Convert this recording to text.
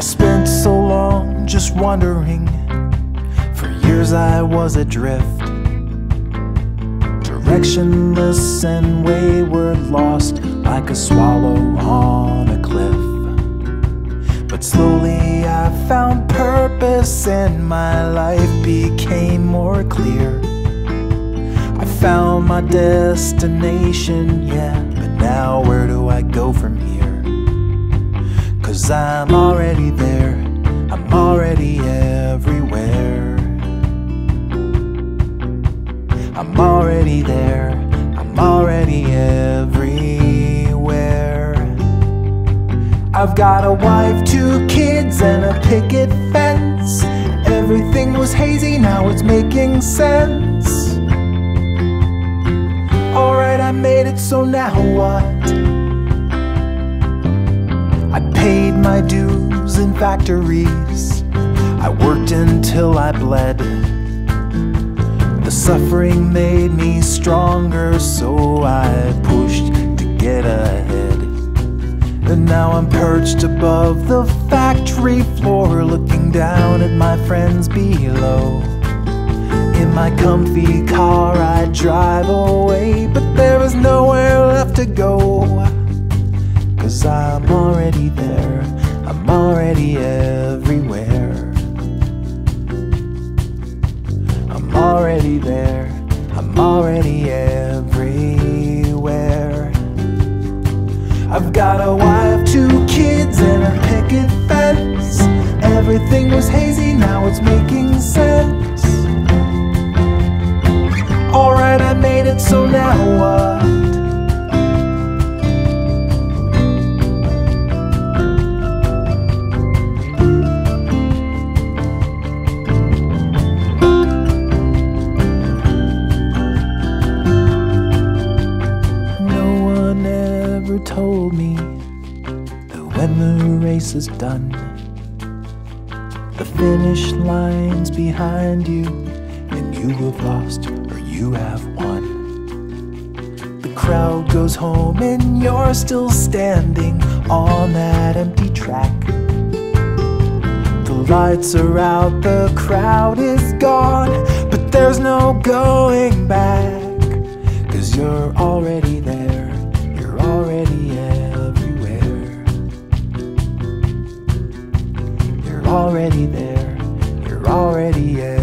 spent so long just wondering. For years I was adrift, directionless and wayward, lost like a swallow on a cliff. But slowly I found purpose and my life became more clear. I found my destination, yeah, but now where do I go from here? Cause I'm already already there, I'm already everywhere. I've got a wife, two kids, and a picket fence. Everything was hazy, now it's making sense. Alright, I made it, so now what? I paid my dues in factories. I worked until I bled. Suffering made me stronger, so I pushed to get ahead. And now I'm perched above the factory floor, looking down at my friends below. In my comfy car, I drive away, but there is nowhere left to go. Cause I'm already there, I'm already everywhere. Already there, I'm already everywhere. I've got a wife, two kids, and a picket fence. Everything was hazy, now it's making sense. The race is done, the finish line's behind you, and you have lost or you have won. The crowd goes home, and you're still standing on that empty track. The lights are out, the crowd is gone, but there's no going back. Cause you're already already there, you're already everywhere.